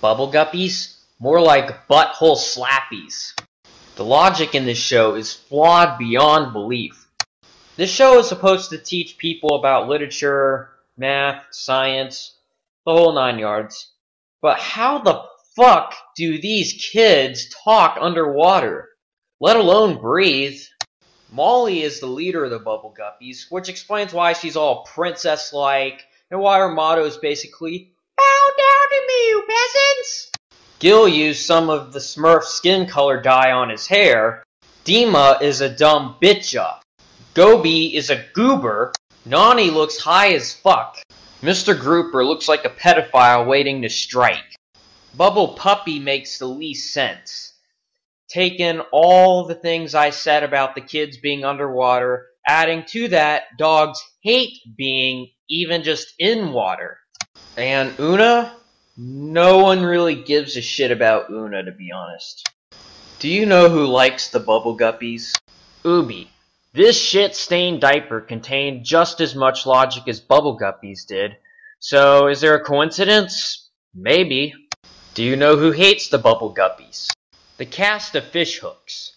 Bubble guppies? More like butthole slappies. The logic in this show is flawed beyond belief. This show is supposed to teach people about literature, math, science, the whole nine yards. But how the fuck do these kids talk underwater? Let alone breathe. Molly is the leader of the Bubble Guppies, which explains why she's all princess-like, and why her motto is basically, Bow down to me! Gil used some of the Smurf skin color dye on his hair. Deema is a dumb bitcha. Goby is a goober. Nonny looks high as fuck. Mr. Grouper looks like a pedophile waiting to strike. Bubble Puppy makes the least sense. Taking all the things I said about the kids being underwater, adding to that, dogs hate being even just in water. And Oona? No one really gives a shit about Oona, to be honest. Do you know who likes the Bubble Guppies? Ubi. This shit-stained diaper contained just as much logic as Bubble Guppies did, so is there a coincidence? Maybe. Do you know who hates the Bubble Guppies? The cast of Fishhooks.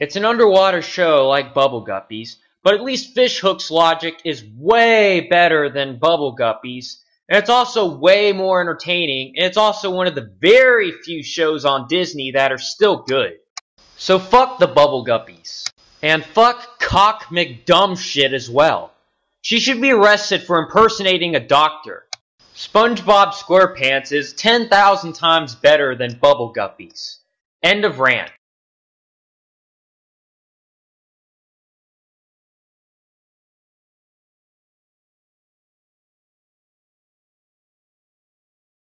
It's an underwater show like Bubble Guppies, but at least Fishhook's logic is way better than Bubble Guppies, and it's also way more entertaining, and it's also one of the very few shows on Disney that are still good. So fuck the Bubble Guppies. And fuck Cock McDumb shit as well. She should be arrested for impersonating a doctor. SpongeBob SquarePants is 10,000 times better than Bubble Guppies. End of rant.